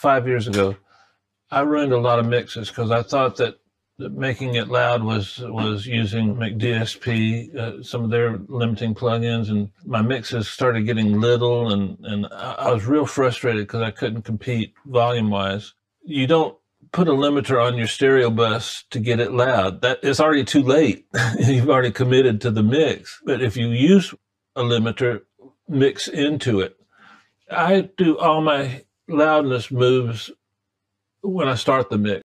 five years ago, I ruined a lot of mixes because I thought that, making it loud was was using McDSP, uh, some of their limiting plugins, and my mixes started getting little, and and I, I was real frustrated because I couldn't compete volume wise. You don't put a limiter on your stereo bus to get it loud. That it's already too late. You've already committed to the mix. But if you use a limiter, mix into it. I do all my loudness moves when I start the mix.